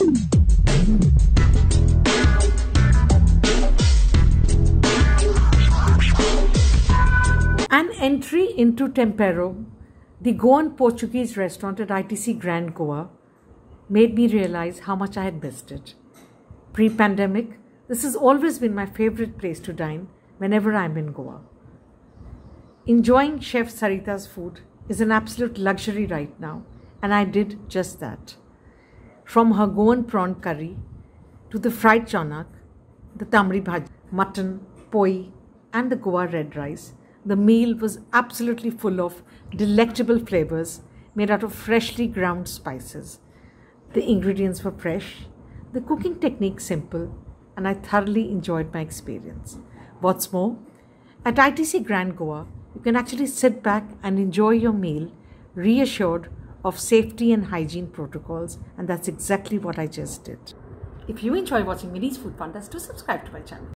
An entry into Tempero, the Goan Portuguese restaurant at ITC Grand Goa, made me realize how much I had missed it. Pre pandemic, this has always been my favorite place to dine whenever I'm in Goa. Enjoying Chef Sarita's food is an absolute luxury right now, and I did just that. From her Goan prawn curry to the fried chonak, the tamri bhaji, mutton, poi, and the Goa red rice, the meal was absolutely full of delectable flavors made out of freshly ground spices. The ingredients were fresh, the cooking technique simple, and I thoroughly enjoyed my experience. What's more, at ITC Grand Goa, you can actually sit back and enjoy your meal reassured of safety and hygiene protocols, and that's exactly what I just did. If you enjoy watching Mini's Food Fundas, do subscribe to my channel.